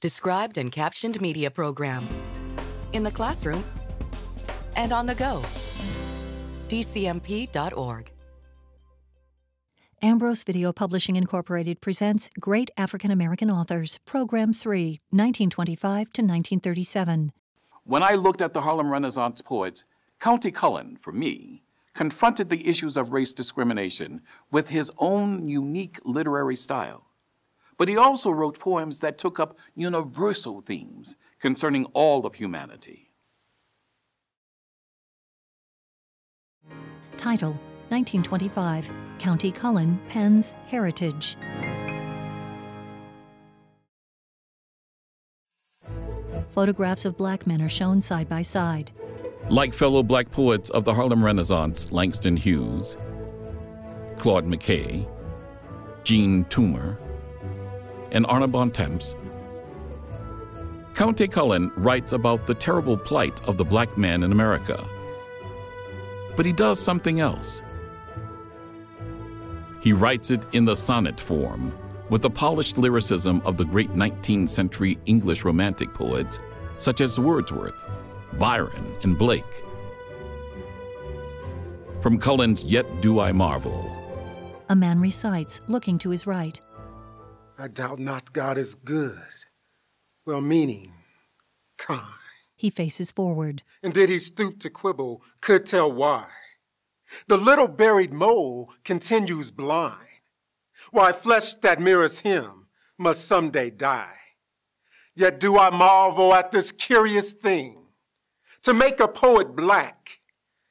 Described and captioned media program. In the classroom and on the go. DCMP.org. Ambrose Video Publishing Incorporated presents Great African American Authors, Program 3, 1925 to 1937. When I looked at the Harlem Renaissance poets, Countee Cullen, for me, confronted the issues of race discrimination with his own unique literary style. But he also wrote poems that took up universal themes concerning all of humanity. Title 1925 Countee Cullen Penn's Heritage. Photographs of black men are shown side by side. Like fellow black poets of the Harlem Renaissance, Langston Hughes, Claude McKay, Jean Toomer, and Arna Bontemps, Countee Cullen writes about the terrible plight of the black man in America. But he does something else. He writes it in the sonnet form, with the polished lyricism of the great 19th century English Romantic poets such as Wordsworth, Byron, and Blake. From Cullen's Yet Do I Marvel. A man recites, looking to his right. I doubt not God is good, well meaning, kind. He faces forward. And did he stoop to quibble, could tell why. The little buried mole continues blind, why flesh that mirrors him must someday die. Yet do I marvel at this curious thing, to make a poet black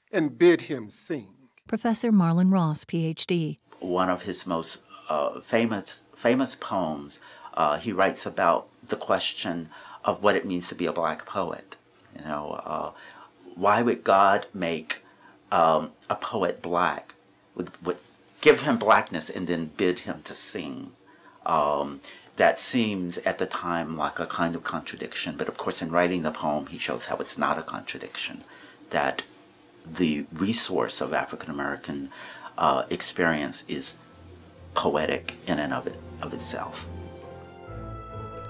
and bid him sing. Professor Marlon Ross, PhD. One of his most uh, famous famous poems, uh, he writes about the question of what it means to be a black poet. You know, uh, why would God make um, a poet black? Would, would give him blackness and then bid him to sing. Um, that seems at the time like a kind of contradiction, but of course, in writing the poem, he shows how it's not a contradiction. That the resource of African American uh, experience is poetic in and of it of itself.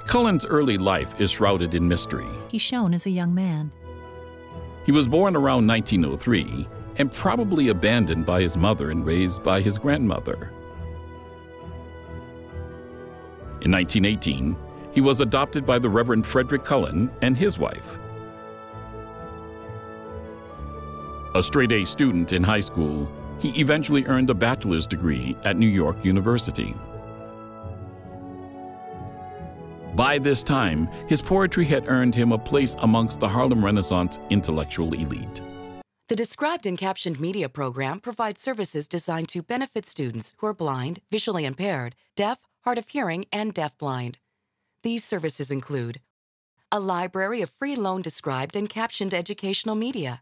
Cullen's early life is shrouded in mystery. He's shown as a young man. He was born around 1903 and probably abandoned by his mother and raised by his grandmother. In 1918, he was adopted by the Reverend Frederick Cullen and his wife. A straight A student in high school, he eventually earned a bachelor's degree at New York University. By this time, his poetry had earned him a place amongst the Harlem Renaissance intellectual elite. The Described and Captioned Media program provides services designed to benefit students who are blind, visually impaired, deaf, hard of hearing, and deafblind. These services include a library of free loan described and captioned educational media,